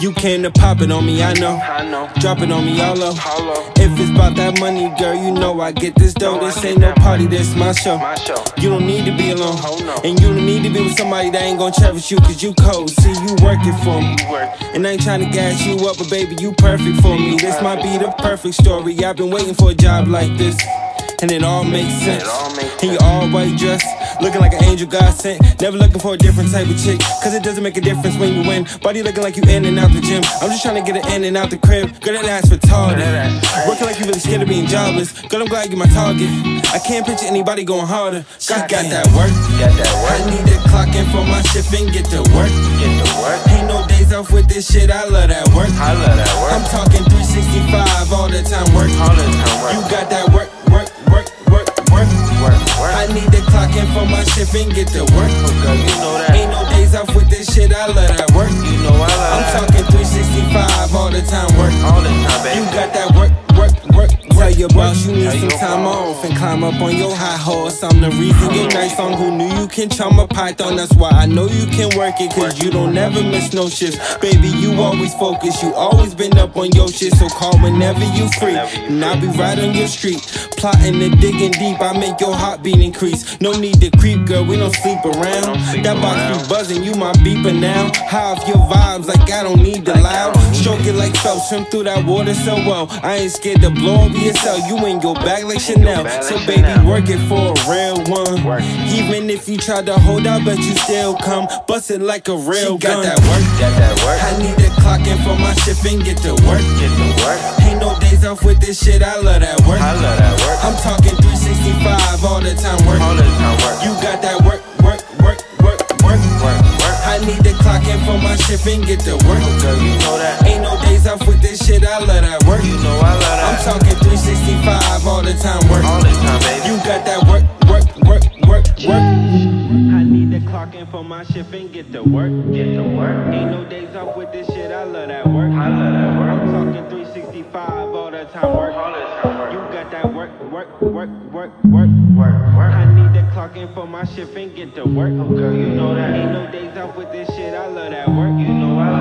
You came to pop it on me, I know. I know. Drop it on me, all low. If it's about that money, girl, you know I get this dough. No, This ain't no party, money. this my show. My show. You don't need to be alone. Oh, no. And you don't need to be with somebody that ain't gonna cherish you, cause you cold. See, you working for me. Work. And I ain't trying to gas you up, but baby, you perfect for me. This might be the perfect story. I've been waiting for a job like this. And it all makes sense. And you all white dressed, looking like an angel God sent. Never looking for a different type of chick. Cause it doesn't make a difference when you win. Body looking like you in and out the gym. I'm just trying to get it in and out the crib. Girl, that ass retarded. Working like you really scared of being jobless. Girl, I'm glad you're my target. I can't picture anybody going harder. God got that work. Got that I work. need to clock in for my shift and get to work. Get to work. Ain't no days off with this shit, I love that work. I love that I'm talking 365 all the time work. All the time work. You got that work, work, work, I need to clock in for my shift and get to work. Girl, you know that. Ain't no days off with this shit, I love that work. You know I love I'm talking 365 all the time work. All the time, baby. You got that work, work, work. Tell your boss you need some time off and climb up on your high horse. I'm the reason you're nice on who knew you can charm a python. That's why I know you can work it, cause you don't never miss no shifts. Baby, you always focus, you always been up on your shit. So call whenever you free. And I'll be right on your street. Plotting and digging deep, I make your heartbeat increase. No need to creep, girl, we don't sleep around. don't sleep that box around. be buzzing, you my beeper now. High off your vibes, like I don't need the loud. Stroke it like Phelps, swim through that water so well. I ain't scared to blow over yourself. You in your bag like Chanel. So baby, work it for a real one. Work. Even if you try to hold out, but you still come. Bust it like a real She gun. got that work. Got that work. I need to clock in for my shift and get to work. Get to work. Ain't no days off with this shit. I love that work. Shift and get to work. Girl, you know that. Ain't no days off with this shit. I love that work. You know I love that. I'm talking 365 all the time work. All the time, baby. You got that work, work, work, work, work. I need to clock in for my shift and get to work. Get to work. Ain't no days off with this shit. I love that work. I love that work. I'm talking 365 all the time work. All the time work. You got that work, work, work, work, work. Work. I need to clock in for my shift and get to work. Oh, Girl, you know that. Ain't no days off with this shit. I love that work. You know I